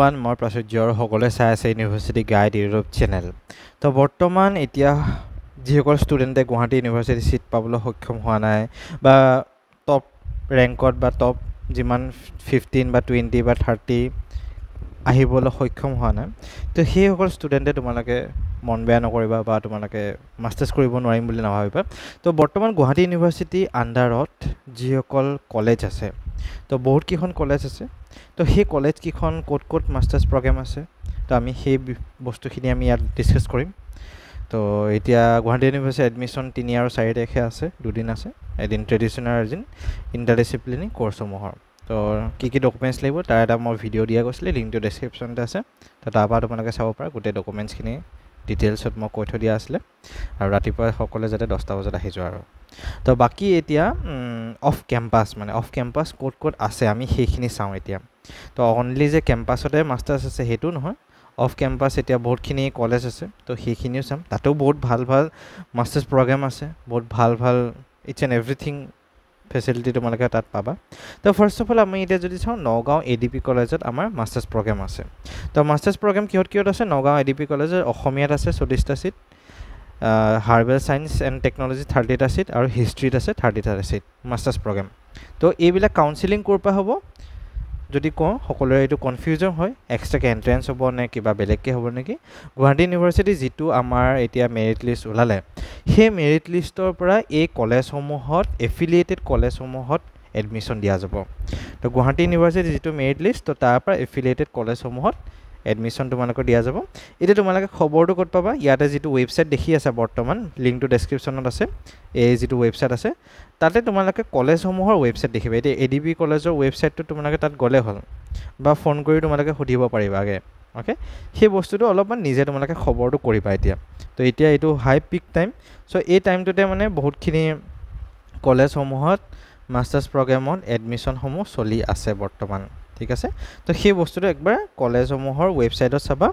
One মই প্ৰাচুৰ্য আৰু সকলোৱে চাই আছে ইউনিভাৰ্চিটি গাইড ইউটিউব চেনেল। তো বৰ্তমান এতিয়া যিসকল ষ্টুডেণ্টে গুৱাহাটী ইউনিভাৰ্চিটি ছিট পাবলৈ সক্ষম হোৱা নাই বা টপ ৰেংকত বা টপ যিমান ফিফটিন বা টুৱেণ্টি বা থাৰ্টি আহিবলৈ সক্ষম হোৱা নাই তো সেইসকল ষ্টুডেণ্টে তোমালোকে মন বেয়া নকৰিবা বা তোমালোকে মাষ্টাৰ্ছ কৰিব নোৱাৰিম বুলি নাভাবিবা। তো বৰ্তমান গুৱাহাটী ইউনিভাৰ্চিটি আণ্ডাৰত যিসকল কলেজ আছে তো বহুতকেইখন কলেজ আছে তো সেই কলেজকেইখন ক'ত ক'ত মাষ্টাৰ্ছ প্ৰগ্ৰেম আছে তো আমি সেই বস্তুখিনি আমি ইয়াত ডিছকাছ কৰিম। তো এতিয়া গুৱাহাটী ইউনিভাৰ্চিটি এডমিশ্যন তিনি আৰু চাৰি তাৰিখে আছে দুদিন আছে এদিন ট্ৰেডিশ্যনেল এদিন ইণ্টাৰডিচিপ্লিনি কৰ্চসমূহৰ তো কি কি ডকুমেণ্টছ লাগিব তাৰ এটা মই ভিডিঅ' দিয়া গৈছিলে লিংকটো ডেছক্ৰিপশ্যনতে আছে তো তাৰপৰা তোমালোকে চাব পাৰা গোটেই ডকুমেণ্টছখিনি ডিটেইলছত মই কৈ থৈ দিয়া আছিলে। আৰু ৰাতিপুৱা সকলোৱে যাতে দহটা বজাত আহি যোৱা আৰু। তো বাকী এতিয়া অফ কেম্পাছ মানে অফ কেম্পাছ ক'ত ক'ত আছে আমি সেইখিনি চাওঁ এতিয়া। তো অনলি যে কেম্পাছতে মাষ্টাৰ্ছ আছে সেইটো নহয়। অফ কেম্পাছ এতিয়া বহুতখিনি কলেজ আছে তো সেইখিনিও চাম। তাতেও বহুত ভাল ভাল মাষ্টাৰ্ছ প্ৰগ্ৰেম আছে বহুত ভাল ভাল ইটছ এণ্ড এভৰিথিং ফেচিলিটি তোমালোকে তাত পাবা। তো ফাৰ্ষ্ট অফ অল আমি এতিয়া যদি চাওঁ নগাঁও এ ডি পি কলেজত আমাৰ মাষ্টাৰ্ছ প্ৰগ্ৰেম আছে। তো মাষ্টাৰ্ছ প্ৰগ্ৰেম কিহত কিহত আছে? নগাঁও এ ডি পি কলেজত অসমীয়াত আছে চল্লিছটা seat herbal science and technology থাৰ্টিটা seat আৰু হিষ্ট্ৰীত আছে থাৰ্টিটা ছিট মাষ্টাৰ্ছ প্ৰগ্ৰেম তো এইবিলাক কাউন্সিলিং ক'ৰ পৰা হ'ব? যদি কওঁ সকলোৰে এইটো কনফিউজন হয় এক্সট্ৰাকৈ এণ্ট্ৰেঞ্চ হ'ব নে কিবা বেলেগকৈ হ'ব নেকি? গুৱাহাটী ইউনিভাৰ্চিটি যিটো আমাৰ এতিয়া মেৰিট লিষ্ট ওলালে সেই মেৰিট লিষ্টৰ পৰা এই কলেজসমূহত এফিলিয়েটেড কলেজসমূহত এডমিশ্যন দিয়া যাব। তো গুৱাহাটী ইউনিভাৰ্চিটি যিটো মেৰিট লিষ্ট তো তাৰ পৰা এফিলিয়েটেড কলেজসমূহত এডমিশ্যন তোমালোকৰ দিয়া যাব। এতিয়া তোমালোকে খবৰটো ক'ত পাবা? ইয়াতে যিটো ৱেবছাইট দেখি আছে বৰ্তমান লিংকটো ডেছক্ৰিপশ্যনত আছে এই যিটো ৱেবছাইট আছে তাতে তোমালোকে কলেজসমূহৰ ৱেবছাইট দেখিবা। এতিয়া এ ডি বি কলেজৰ ৱেবছাইটটো তোমালোকে তাত গ'লে হ'ল বা ফোন কৰি তোমালোকে সুধিব পাৰিবাগে অ'কে সেই বস্তুটো অলপমান নিজে তোমালোকে খবৰটো কৰিবা এতিয়া। তো এতিয়া এইটো হাই পিক টাইম চ' এই টাইমটোতে মানে বহুতখিনি কলেজসমূহত মাষ্টাৰ্ছ প্ৰগ্ৰেমত এডমিশ্যনসমূহ চলি আছে বৰ্তমান। ঠিক আছে? তো সেই বস্তুটো একবাৰ কলেজসমূহৰ ৱেবছাইটত চাবা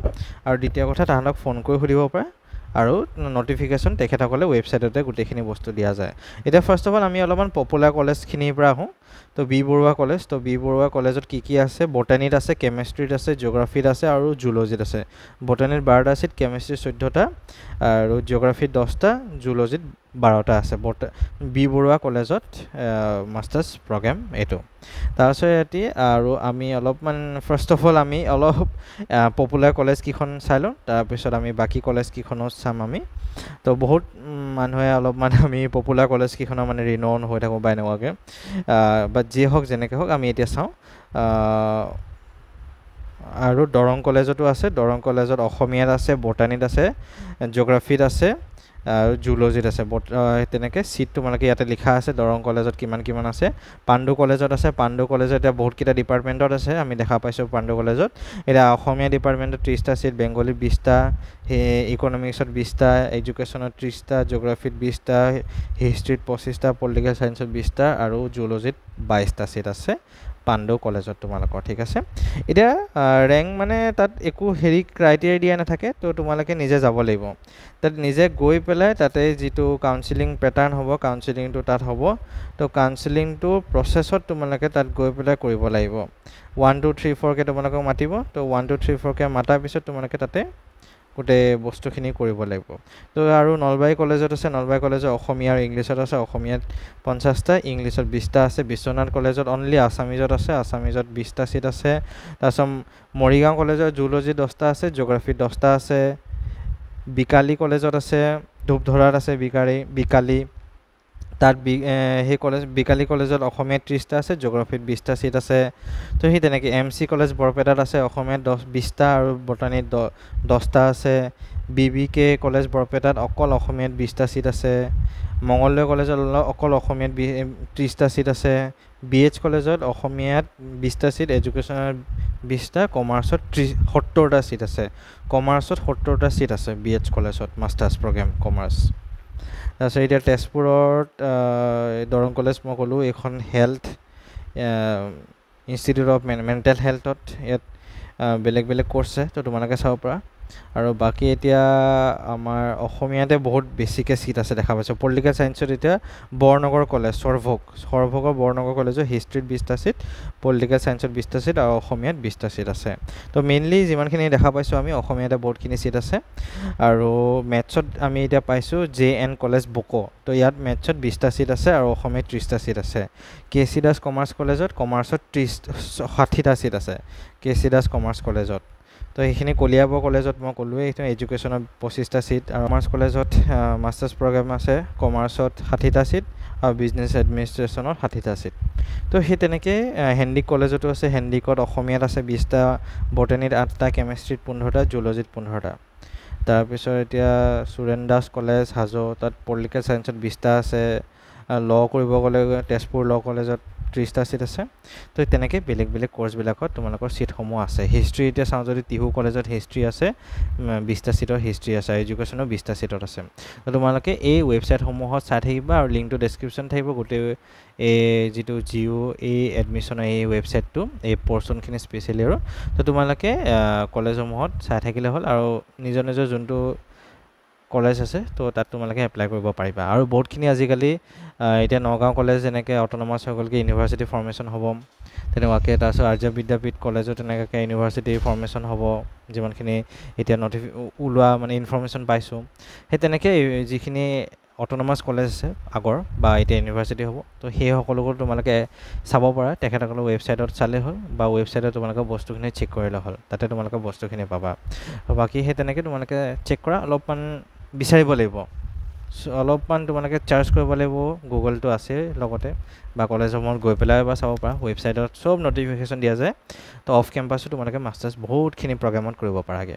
আৰু দ্বিতীয় কথা তাহাঁতক ফোন কৰি সুধিব পাৰা আৰু নটিফিকেশ্যন তেখেতসকলে ৱেবছাইটতে গোটেইখিনি বস্তু দিয়া যায়। এতিয়া ফাৰ্ষ্ট অফ অল আমি অলপমান পপুলাৰ কলেজখিনিৰ পৰা আহোঁ। তো বি বৰুৱা কলেজ তো বি বৰুৱা কলেজত কি কি আছে? বটানীত আছে কেমেষ্ট্ৰিত আছে জিঅ'গ্ৰাফিত আছে আৰু জুলজিত আছে। বটানীত বাৰটা ছিট কেমেষ্ট্ৰিত চৈধ্যটা আৰু জিঅ'গ্ৰাফিত দহটা জুলজিত বাৰটা আছে। বি বৰুৱা কলেজত মাষ্টাৰ্ছ প্ৰগ্ৰেম এইটো। তাৰপিছত ইয়াতে আৰু আমি অলপমান ফাৰ্ষ্ট অফ অল আমি অলপ পপুলাৰ কলেজকেইখন চাই লওঁ তাৰপিছত আমি বাকী কলেজকেইখনো চাম আমি। তো বহুত মানুহে অলপমান আমি পপুলাৰ কলেজকেইখনৰ মানে ৰিন'ন হৈ থাকোঁ বা এনেকুৱাকৈ। বাট যিয়ে হওক যেনেকৈ হওক আমি এতিয়া চাওঁ। আৰু দৰং কলেজতো আছে। দৰং কলেজত অসমীয়াত আছে বটানীত আছে জিঅ'গ্ৰাফিত আছে। জুলজিত আছে। তেনেকৈ ছিট তোমালোকে ইয়াতে লিখা আছে দৰং কলেজত কিমান কিমান আছে। পাণ্ডু কলেজত আছে পাণ্ডু কলেজত এতিয়া বহুতকেইটা ডিপাৰ্টমেণ্টত আছে আমি দেখা পাইছোঁ পাণ্ডু কলেজত। এতিয়া অসমীয়া ডিপাৰ্টমেণ্টত ত্ৰিছটা ছিট বেংগলীত বিছটা ইকনমিক্সত বিছটা এডুকেশ্যনত ত্ৰিছটা জিঅ'গ্ৰাফিত বিছটা হিষ্ট্ৰীত পঁচিছটা পলিটিকেল ছায়েন্সত বিছটা আৰু জুলজিত বাইছটা ছিট আছে। পাণ্ডু কলেজত তোমালোকৰ ঠিক আছে? এতিয়া ৰেংক মানে তাত একো হেৰি ক্ৰাইটেৰিয়া দিয়া নাথাকে তো তোমালোকে নিজে যাব লাগিব। তাত নিজে গৈ পেলাই তাতে যিটো কাউন্সিলিং পেটাৰ্ণ হ'ব কাউন্সিলিংটো তাত হ'ব তো কাউন্সিলিংটো প্ৰচেছত তোমালোকে তাত গৈ পেলাই কৰিব লাগিব। ওৱান টু থ্ৰী ফ'ৰকৈ তোমালোকক মাতিব তো ওৱান টু থ্ৰী ফ'ৰকৈ মাতাৰ পিছত তোমালোকে তাতে গোটেই বস্তুখিনি কৰিব লাগিব। তো আৰু নলবাৰী কলেজত আছে নলবাৰী কলেজত অসমীয়া আৰু ইংলিছত আছে অসমীয়াত পঞ্চাছটা ইংলিছত বিছটা আছে বিশ্বনাথ কলেজত অনলি আছামিজত আছে আছামিজত বিছটা ছিট আছে তাৰপিছত মৰিগাঁও কলেজত জুলজি দহটা আছে জিঅ'গ্ৰাফিত দহটা আছে বিকালী কলেজত আছে ধূপধৰাত আছে বিকাৰী বিকালী তাত বি সেই কলেজ বিকালী কলেজত অসমীয়াত ত্ৰিছটা আছে জিঅ'গ্ৰাফিত বিছটা ছিট আছে। তো সেই তেনেকৈ এম চি কলেজ বৰপেটাত আছে অসমীয়াত দহ বিছটা আৰু বটানীত দ দহটা আছে। বি বি কে কলেজ বৰপেটাত অকল অসমীয়াত বিছটা ছিট আছে। মঙলদৈ কলেজত অকল অসমীয়াত ত্ৰিছটা ছিট আছে। বি এইচ কলেজত অসমীয়াত বিছটা ছিট এডুকেশ্যনত বিছটা কমাৰ্চত ত্ৰিছ সত্তৰটা ছিট আছে। কমাৰ্চত সত্তৰটা ছিট আছে বি এইচ কলেজত মাষ্টাৰ্ছ প্ৰগ্ৰেম কমাৰ্চ তাৰপিছত এতিয়া তেজপুৰত দৰং কলেজ মই ক'লোঁ এইখন হেল্থ ইনষ্টিটিউট অফ মেণ্টেল হেল্থত ইয়াত বেলেগ বেলেগ ক'ৰ্ছ আছে তো তোমালোকে চাব পাৰা। আৰু বাকী এতিয়া আমাৰ অসমীয়াতে বহুত বেছিকৈ ছিট আছে দেখা পাইছোঁ। পলিটিকেল ছায়েন্সত এতিয়া বৰনগৰ কলেজ সৰভোগ সৰভোগৰ বৰনগৰ কলেজৰ হিষ্ট্ৰীত বিছটা ছিট পলিটিকেল ছায়েন্সত বিছটা ছিট আৰু অসমীয়াত বিছটা ছিট আছে। তো মেইনলি যিমানখিনি দেখা পাইছোঁ আমি অসমীয়াতে বহুতখিনি ছিট আছে। আৰু মেথছত আমি এতিয়া পাইছোঁ জে এন কলেজ বক' তো ইয়াত মেথছত বিছটা ছিট আছে আৰু অসমীয়াত ত্ৰিছটা ছিট আছে। কে চি দাস কমাৰ্চ কলেজত কমাৰ্চত ত্ৰিছ ষাঠিটা ছিট আছে। কে চি দাস কমাৰ্চ কলেজত। তো সেইখিনি কলিয়াবৰ কলেজত মই ক'লোৱেই সেইটো এডুকেশ্যনত পঁচিছটা ছিট আৰু কমাৰ্চ কলেজত মাষ্টাৰ্ছ প্ৰগ্ৰেম আছে কমাৰ্চত ষাঠিটা ছিট আৰু বিজনেছ এডমিনিষ্ট্ৰেশ্যনত ষাঠিটা ছিট তো সেই তেনেকৈ হেণ্ডিক কলেজতো আছে হেণ্ডিকত অসমীয়াত আছে বিছটা বটেনীত আঠটা কেমেষ্ট্ৰিত পোন্ধৰটা জুলজিত পোন্ধৰটা। তাৰপিছত এতিয়া সুৰেন দাস কলেজ হাজো তাত পলিটিকেল ছায়েন্সত বিছটা আছে ল' কৰিব গ'লে তেজপুৰ ল' কলেজত ত্ৰিছটা ছিট আছে। তো তেনেকৈ বেলেগ বেলেগ কৰ্চবিলাকত তোমালোকৰ ছিটসমূহ আছে। হিষ্ট্ৰী এতিয়া চাওঁ যদি টিহু কলেজত হিষ্ট্ৰী আছে বিছটা ছিটৰ হিষ্ট্ৰী আছে এডুকেশ্যনৰ বিছটা ছিটত আছে। তো তোমালোকে এই ৱেবছাইটসমূহত চাই থাকিবা আৰু লিংকটো ডেছক্ৰিপশ্যন থাকিব গোটেই এই যিটো জিঅ' এই এডমিশ্যনৰ এই ৱেবছাইটটো এই পৰ্চনখিনি স্পেচিয়েলি আৰু। তো তোমালোকে কলেজসমূহত চাই থাকিলে হ'ল আৰু নিজৰ নিজৰ যোনটো কলেজ আছে তো তাত তোমালোকে এপ্লাই কৰিব পাৰিবা। আৰু বহুতখিনি আজিকালি এতিয়া নগাঁও কলেজ যেনেকৈ অট'নমাছ হৈ গ'লগৈ ইউনিভাৰ্চিটি ফৰ্মেশ্যন হ'ব। তেনেকুৱাকৈ তাৰপিছত আৰ্য বিদ্যাপীঠ কলেজো তেনেকুৱাকৈ ইউনিভাৰ্চিটি ফৰ্মেশ্যন হ'ব। যিমানখিনি এতিয়া নটিফি ওলোৱা মানে ইনফৰ্মেশ্যন পাইছোঁ। সেই তেনেকৈ যিখিনি অট'নমাছ কলেজ আছে আগৰ বা এতিয়া ইউনিভাৰ্চিটি হ'ব তো সেই সকলোবোৰ তোমালোকে চাব পাৰা। তেখেতসকলৰ ৱেবছাইটত চালেই হ'ল বা ৱেবছাইটত তোমালোকে বস্তুখিনি চেক কৰিলে হ'ল। তাতে তোমালোকে বস্তুখিনি পাবা। বাকী সেই তেনেকৈ তোমালোকে চেক কৰা। অলপমান বিচাৰিব লাগিব। অলপমান তোমালোকে চাৰ্চ কৰিব লাগিব গুগলটো আছে লগতে বা কলেজসমূহত গৈ পেলাই বা চাব পাৰা ৱেবছাইটত চব নটিফিকেশ্যন দিয়া যায়। তো অফ কেম্পাছো তোমালোকে মাষ্টাৰ্ছ বহুতখিনি প্ৰগ্ৰেমত কৰিব পাৰাগৈ।